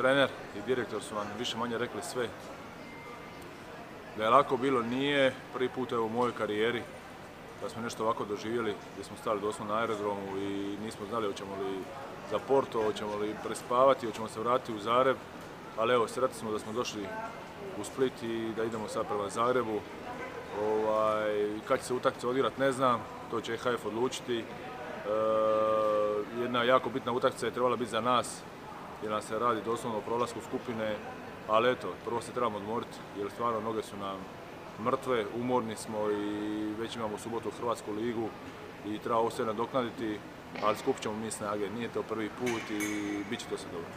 trener i direktor su vam više manje rekli sve. Da je lako bilo, nije. Prvi put u mojoj karijeri da smo nešto ovako doživjeli, gdje smo stali doslovno na aerodromu i nismo znali hoćemo li za Porto, hoćemo li prespavati, hoćemo se vratiti u Zagreb. Ali evo, sretni smo da smo došli u Split i da idemo sad prema Zagrebu. Ovaj, kad će se utakmica odigrati ne znam, to će HF odlučiti. E, jedna jako bitna utakmica je trebala biti za nas, jer nam se radi doslovno o prolasku skupine, ali eto, prvo se trebamo odmoriti, jer stvarno noge su nam mrtve, umorni smo i već imamo u subotu Hrvatsku ligu i treba ovo sve nadoknaditi, ali skupit ćemo mi snage, nije to prvi put i bit će to sve dobro.